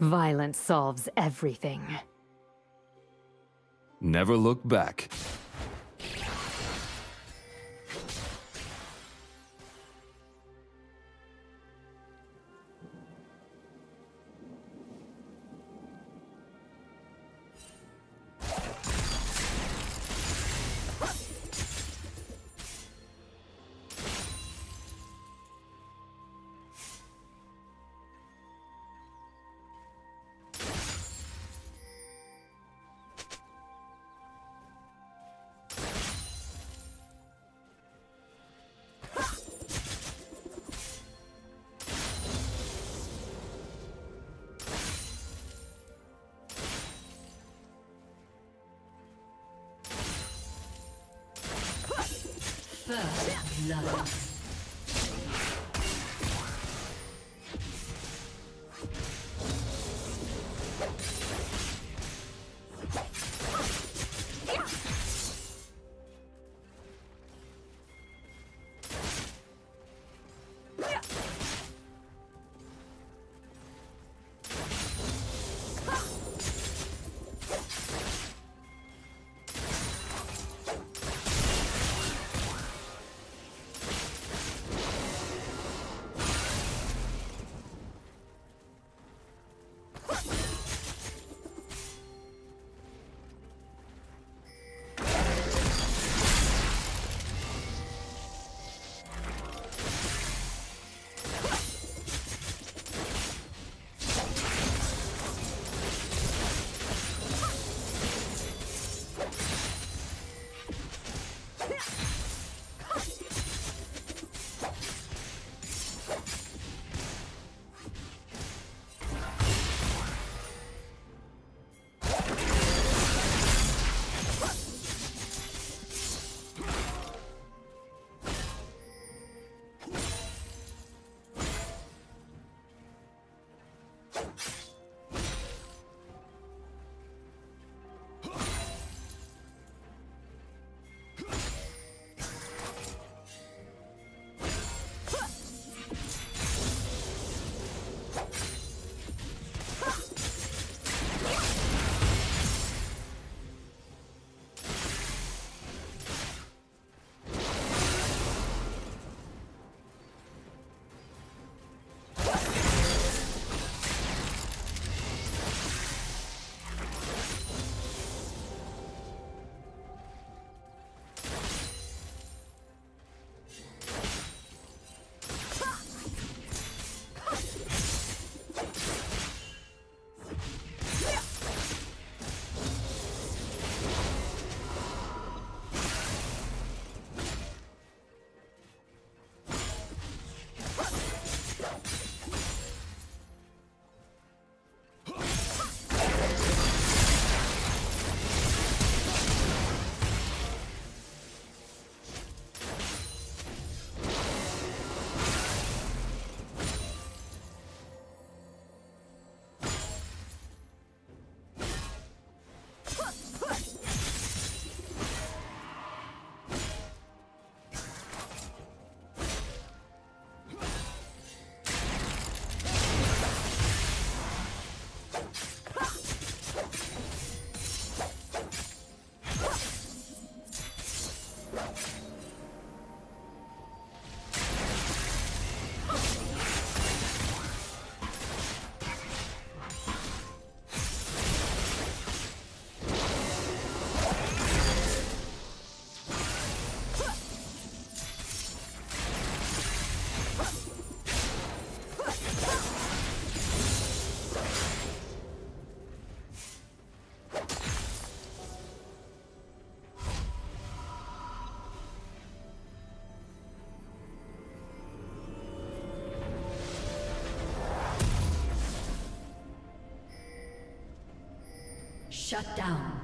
Violence solves everything. Never look back. First love. Shut down.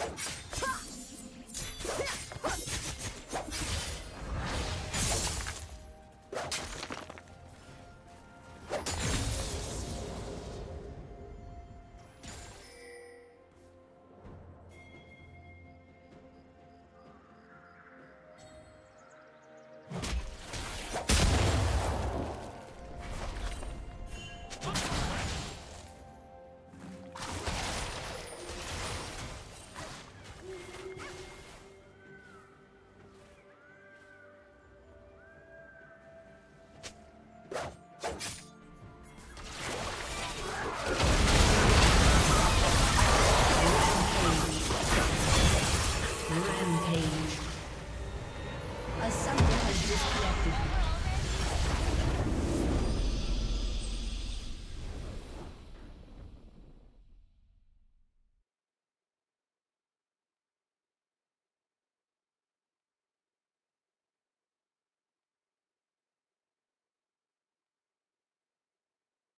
you